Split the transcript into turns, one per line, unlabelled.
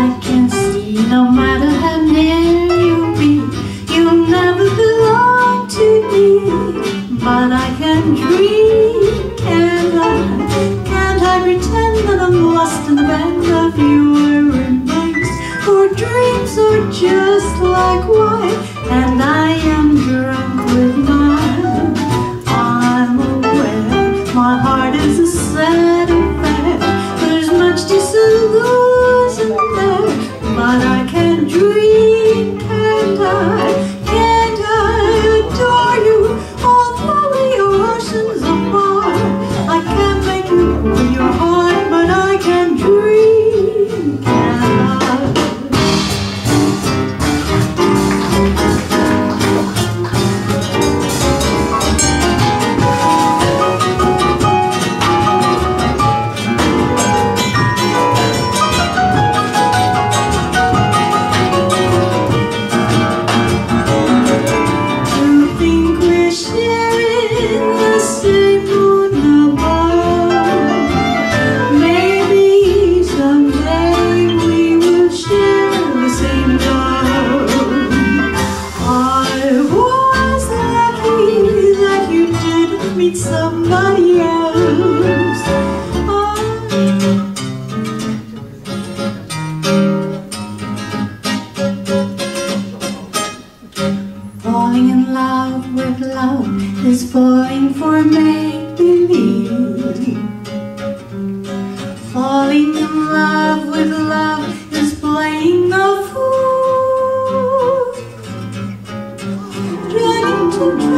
I can see no matter how near you be, you'll never belong to me. But I can dream, can't I? Can't I pretend that I'm lost in the bend of your embrace? For dreams are just like wine, and I need somebody else. Oh. Falling in love with love is falling for make-believe. Falling in love with love is playing the fool. Running to